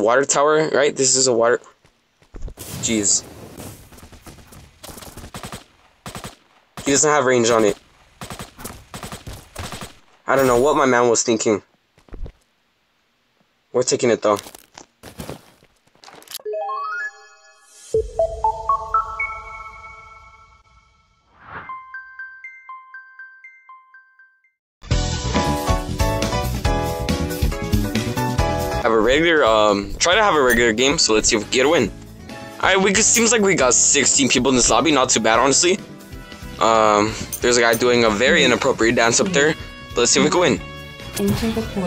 water tower, right? This is a water. Jeez. He doesn't have range on it. I don't know what my man was thinking. We're taking it though. Regular, um, try to have a regular game, so let's see if we get a win. Alright, we seems like we got 16 people in this lobby, not too bad, honestly. Um, there's a guy doing a very inappropriate dance up there. Let's see if we can win.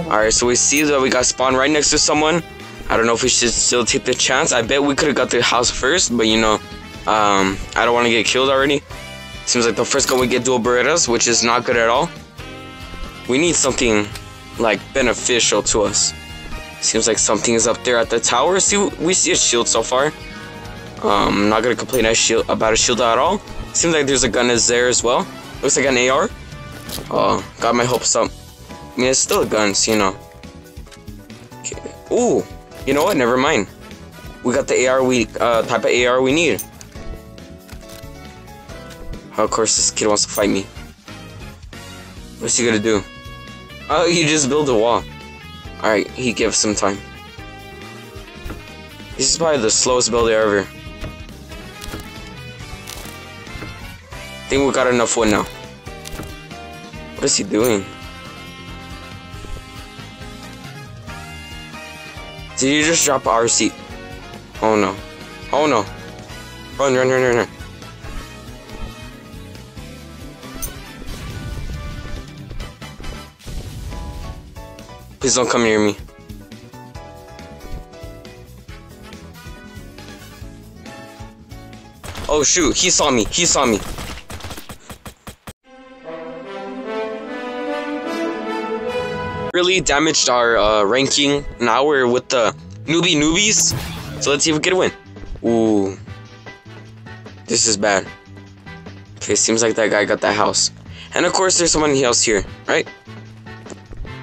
Alright, so we see that we got spawned right next to someone. I don't know if we should still take the chance. I bet we could have got the house first, but you know, um, I don't want to get killed already. Seems like the first gun we get dual Berettas, which is not good at all. We need something, like, beneficial to us. Seems like something is up there at the tower. See, we see a shield so far. Um, I'm not gonna complain shield, about a shield at all. Seems like there's a gun is there as well. Looks like an AR. Oh, got my hopes up. I mean, it's still a gun, so you know. Okay. Ooh, you know what? Never mind. We got the AR we uh, type of AR we need. Of course, this kid wants to fight me. What's he gonna do? Oh, he just built a wall. Alright, he gives some time. This is probably the slowest builder ever. I think we got enough wood now. What is he doing? Did you just drop our seat? Oh no. Oh no. Run, run, run, run, run. Please don't come near me. Oh shoot, he saw me, he saw me. Really damaged our uh, ranking. Now we're with the newbie newbies. So let's see if we get a win. Ooh. This is bad. Okay, seems like that guy got that house. And of course there's someone else here, right?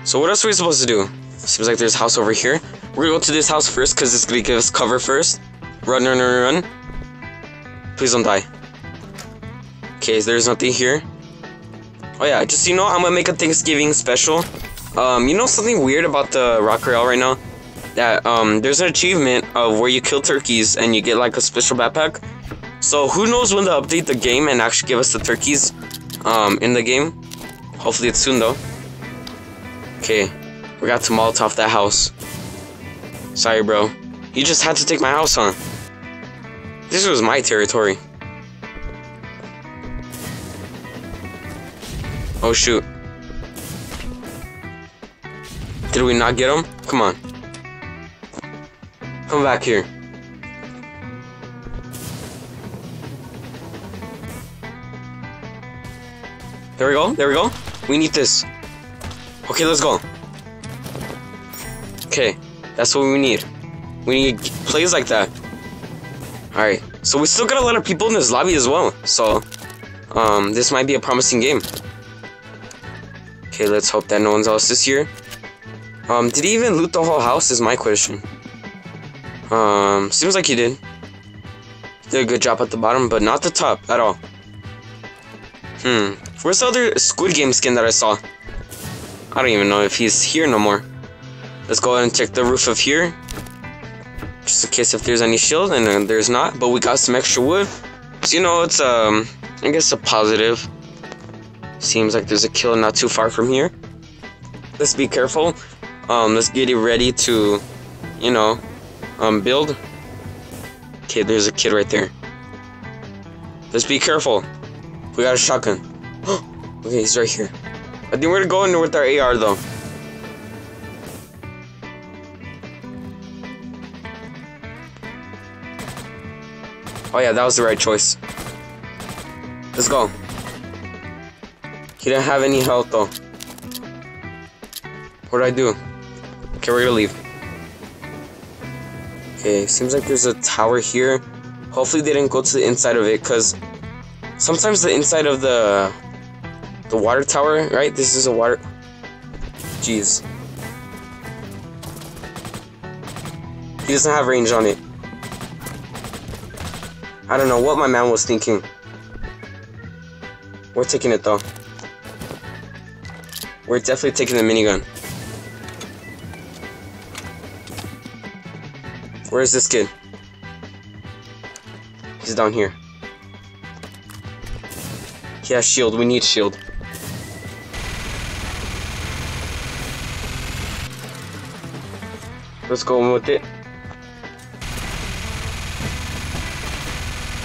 So what else are we supposed to do? Seems like there's a house over here. We're gonna go to this house first because it's gonna give us cover first. Run, run, run, run. Please don't die. Okay, there's nothing here. Oh yeah, just you know, I'm gonna make a Thanksgiving special. Um, you know something weird about the Rocket Royale right now? That um, there's an achievement of where you kill turkeys and you get like a special backpack. So who knows when they update the game and actually give us the turkeys um, in the game. Hopefully it's soon though. Okay, we got to Molotov that house. Sorry, bro. You just had to take my house, huh? This was my territory. Oh, shoot. Did we not get him? Come on. Come back here. There we go, there we go. We need this. Okay, let's go. Okay, that's what we need. We need plays like that. Alright, so we still got a lot of people in this lobby as well. So, um, this might be a promising game. Okay, let's hope that no one else is here. Um, did he even loot the whole house is my question. Um, seems like he did. Did a good job at the bottom, but not the top at all. Hmm, where's the other Squid Game skin that I saw? I don't even know if he's here no more. Let's go ahead and check the roof of here. Just in case if there's any shield, and there's not. But we got some extra wood. So, you know, it's, um, I guess a positive. Seems like there's a kill not too far from here. Let's be careful. Um, let's get it ready to, you know, um, build. Okay, there's a kid right there. Let's be careful. We got a shotgun. okay, he's right here. I think we're gonna go in with our AR though. Oh yeah, that was the right choice. Let's go. He didn't have any health though. What do I do? Okay, we're gonna leave. Okay, seems like there's a tower here. Hopefully they didn't go to the inside of it, because sometimes the inside of the the water tower, right? This is a water... Jeez. He doesn't have range on it. I don't know what my man was thinking. We're taking it though. We're definitely taking the minigun. Where is this kid? He's down here. He has shield. We need shield. Let's go with it.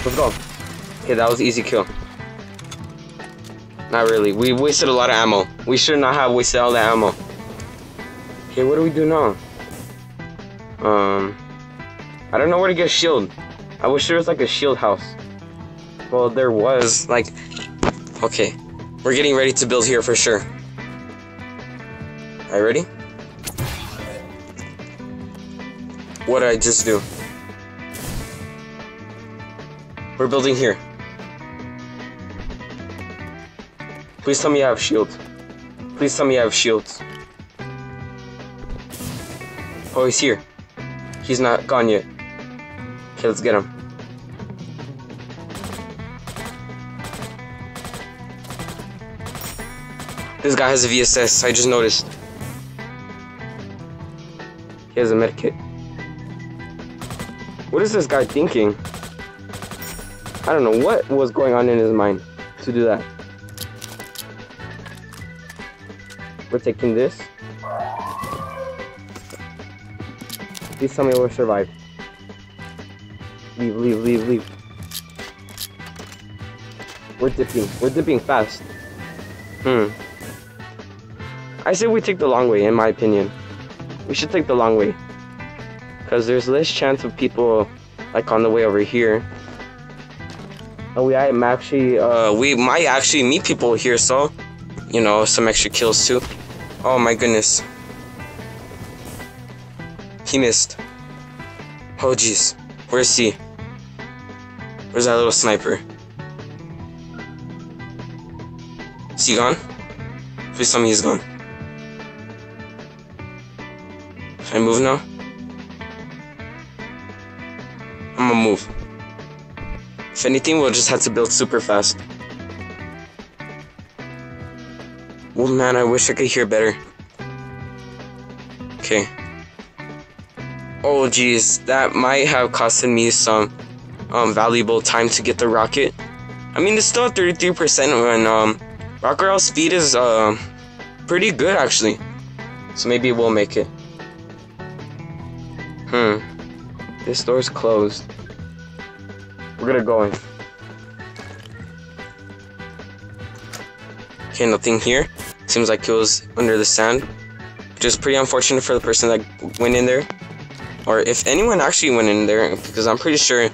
Let's go. Okay, that was easy kill. Not really. We wasted a lot of ammo. We should not have wasted all the ammo. Okay, what do we do now? Um, I don't know where to get shield. I wish there was like a shield house. Well, there was. Like, okay. We're getting ready to build here for sure. Are you ready? What did I just do? We're building here. Please tell me I have shields. Please tell me I have shields. Oh, he's here. He's not gone yet. Okay, let's get him. This guy has a VSS, I just noticed. He has a medkit. What is this guy thinking? I don't know what was going on in his mind to do that. We're taking this. Please tell me we'll survive. Leave, leave, leave, leave. We're dipping. We're dipping fast. Hmm. I say we take the long way, in my opinion. We should take the long way. Because there's less chance of people, like, on the way over here. And we I'm actually, uh, we might actually meet people here, so, you know, some extra kills too. Oh my goodness. He missed. Oh jeez. Where's he? Where's that little sniper? Is he gone? Please tell me he's gone. I move now? Gonna move. If anything, we'll just have to build super fast. Oh man, I wish I could hear better. Okay. Oh geez, that might have costed me some um, valuable time to get the rocket. I mean, it's still at 33% when um, rocket speed is uh, pretty good actually. So maybe we'll make it. Hmm. This door's closed. We're gonna go in. Okay, nothing here. Seems like it was under the sand. Which is pretty unfortunate for the person that went in there. Or if anyone actually went in there, because I'm pretty sure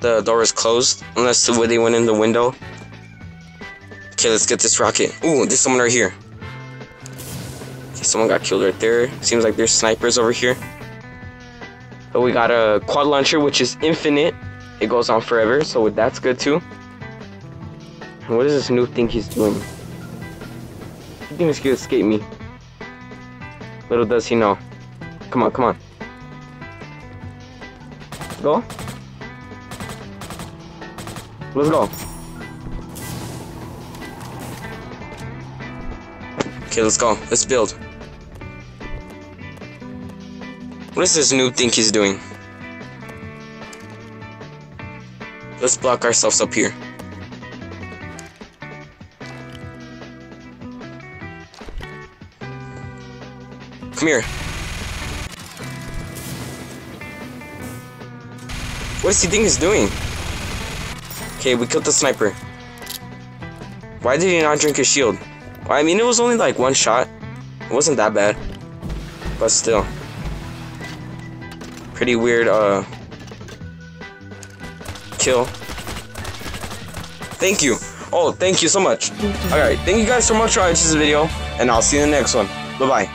the door is closed. Unless they went in the window. Okay, let's get this rocket. Ooh, there's someone right here. Okay, someone got killed right there. Seems like there's snipers over here. But we got a quad launcher, which is infinite. It goes on forever, so that's good too. And what does this new thing he's doing? He thinks he can escape me. Little does he know. Come on, come on. Go. Let's go. Okay, let's go. Let's build. What does this noob think he's doing? Let's block ourselves up here. Come here. What does he think he's doing? Okay, we killed the sniper. Why did he not drink his shield? I mean, it was only like one shot. It wasn't that bad. But still pretty weird uh kill. Thank you. Oh, thank you so much. Alright, thank you guys so much for watching this video, and I'll see you in the next one. Bye-bye.